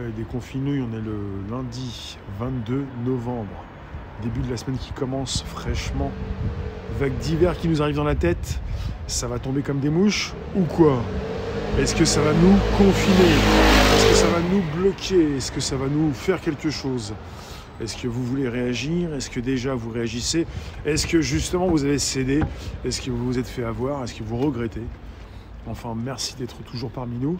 Euh, Des confinouilles, on est le lundi 22 novembre. Début de la semaine qui commence fraîchement. Vague d'hiver qui nous arrive dans la tête. Ça va tomber comme des mouches ou quoi? Est-ce que ça va nous confiner? Est-ce que ça va nous bloquer? Est-ce que ça va nous faire quelque chose? Est-ce que vous voulez réagir? Est-ce que déjà vous réagissez? Est-ce que justement vous avez cédé? Est-ce que vous vous êtes fait avoir? Est-ce que vous regrettez? Enfin, merci d'être toujours parmi nous.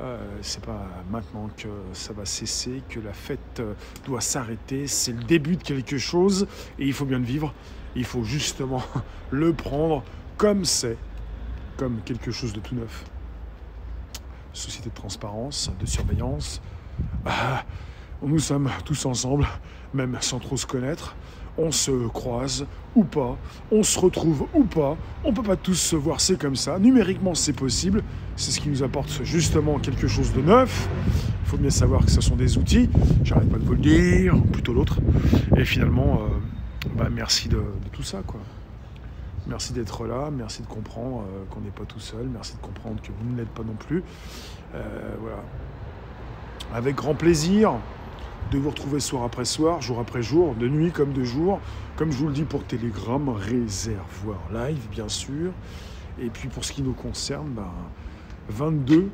Euh, c'est pas maintenant que ça va cesser, que la fête euh, doit s'arrêter. C'est le début de quelque chose et il faut bien le vivre. Il faut justement le prendre comme c'est, comme quelque chose de tout neuf. Société de transparence, de surveillance. Ah, nous sommes tous ensemble, même sans trop se connaître. On se croise ou pas, on se retrouve ou pas, on peut pas tous se voir, c'est comme ça. Numériquement, c'est possible. C'est ce qui nous apporte justement quelque chose de neuf. Il faut bien savoir que ce sont des outils. J'arrête pas de vous le dire, plutôt l'autre. Et finalement, euh, bah, merci de, tout ça. Merci d'être là, merci de comprendre euh, qu'on n'est pas tout seul, merci de comprendre que vous ne l'êtes pas non plus. Euh, voilà. Avec grand plaisir de vous retrouver soir après soir, jour après jour, de nuit comme de jour. Comme je vous le dis pour Telegram, réservoir live, bien sûr. Et puis pour ce qui nous concerne, ben, 22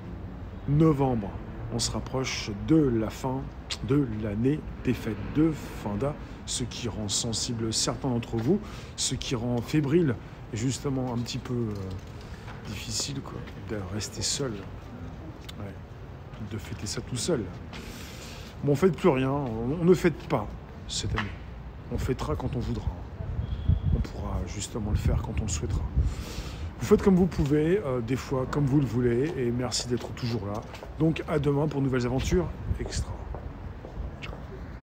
novembre, on se rapproche de la fin de l'année des fêtes de Fanda, ce qui rend sensible certains d'entre vous, ce qui rend fébrile et justement un petit peu euh, difficile quoi, de rester seul, de fêter ça tout seul. Bon, on fête plus rien, on, ne fête pas cette année. On fêtera quand on voudra. On pourra justement le faire quand on le souhaitera. Vous faites comme vous pouvez, euh, des fois comme vous le voulez, et merci d'être toujours là. Donc à demain pour nouvelles aventures extra.